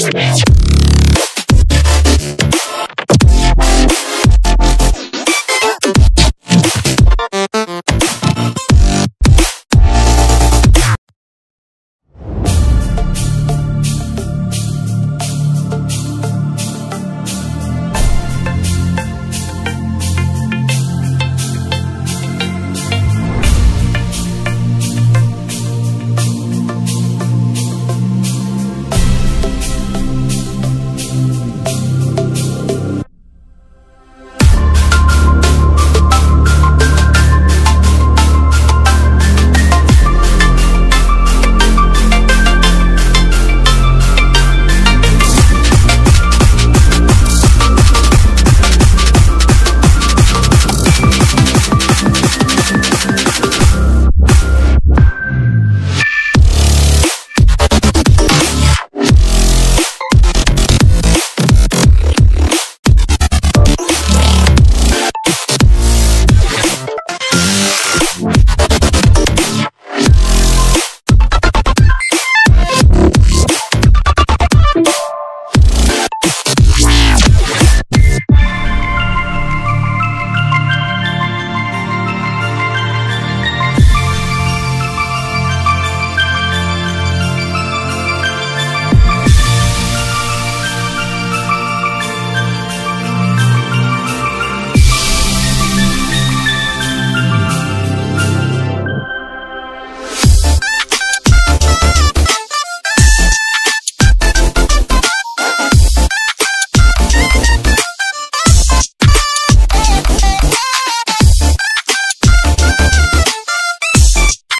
Wow.